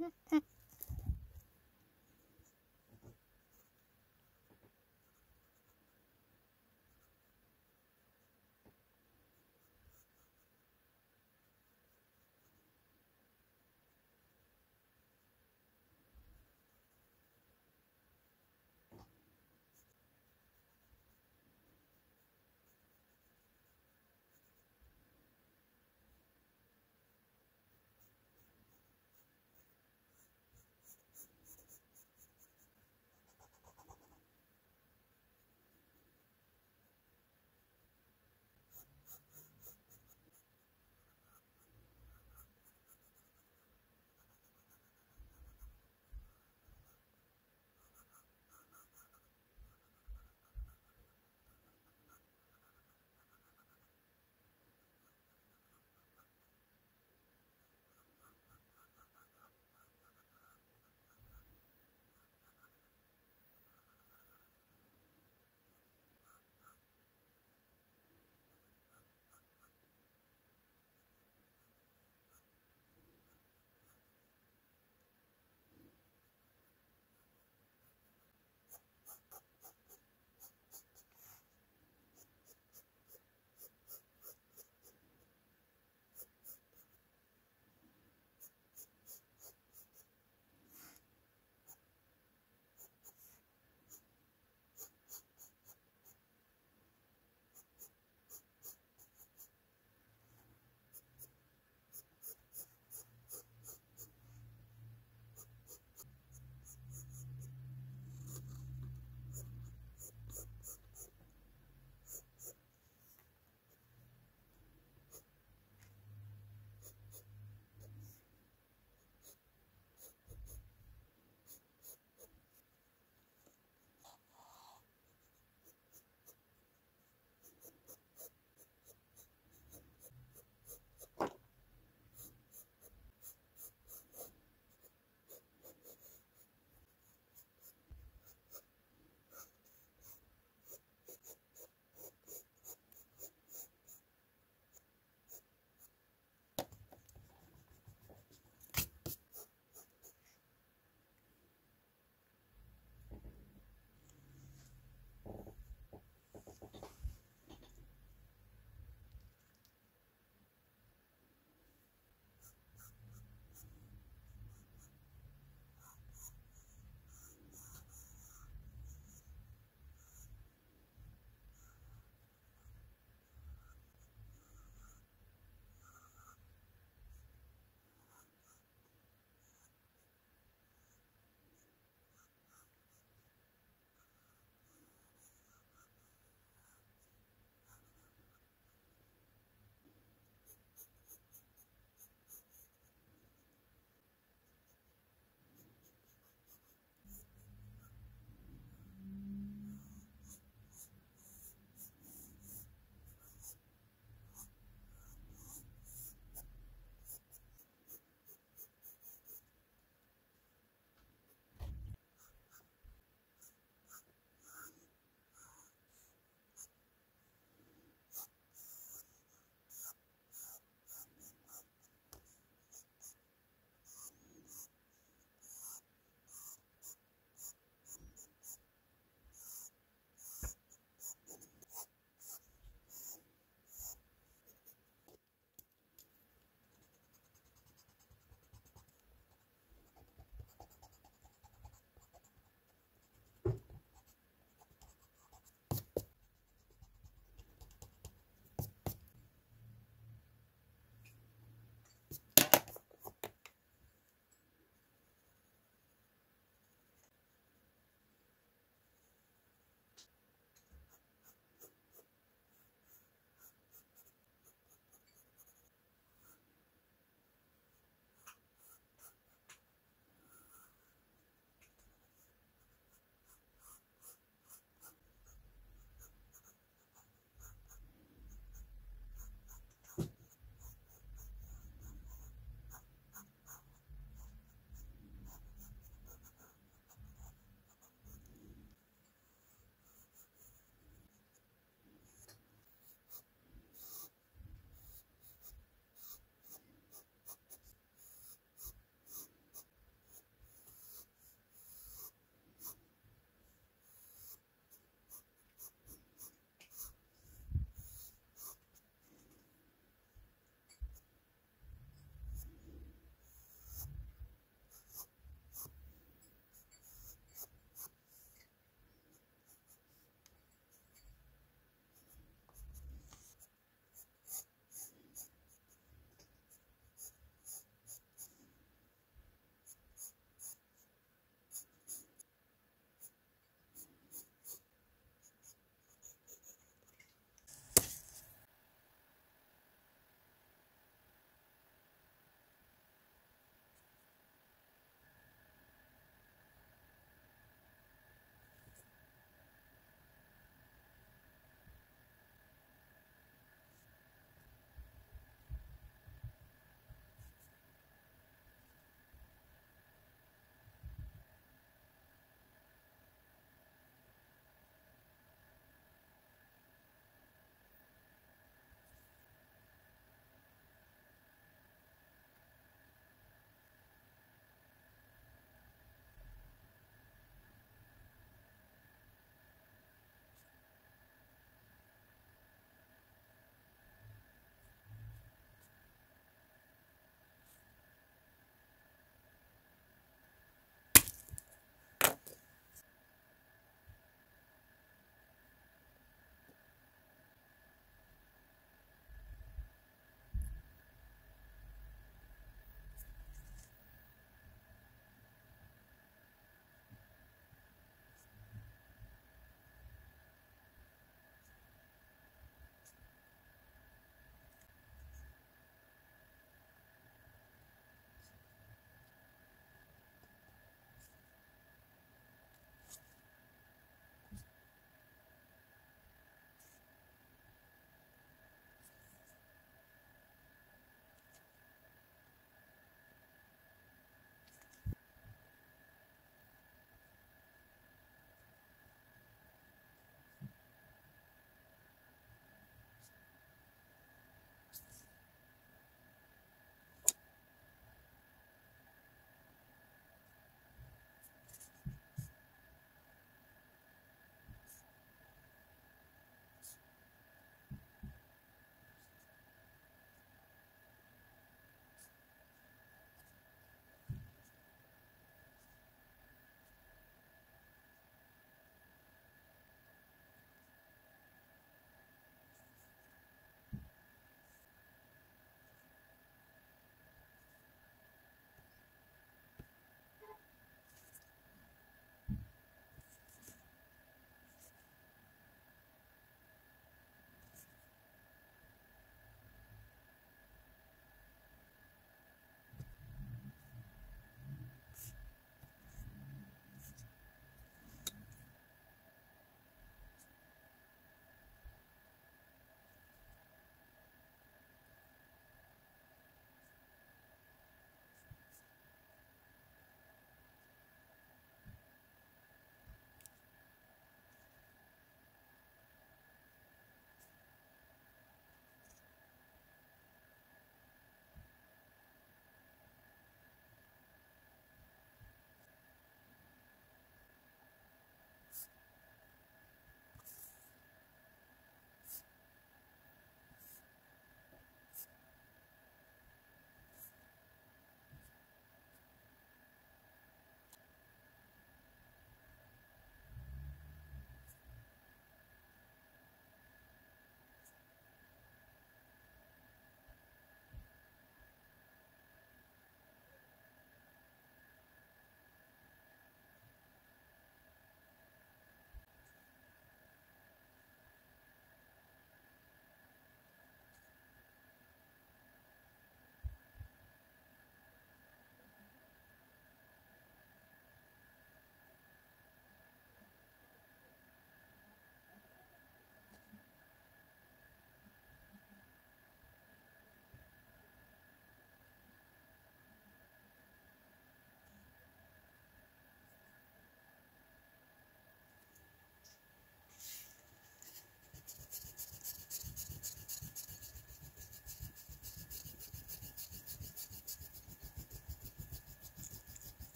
Mm-mm.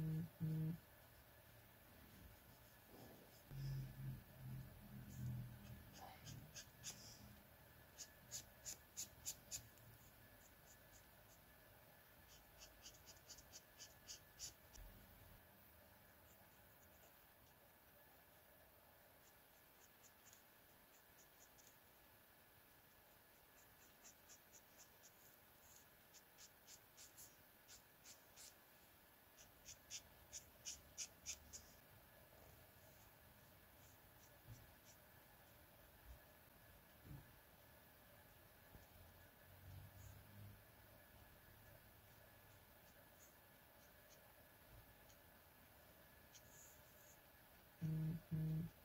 Mm-hmm. Mm.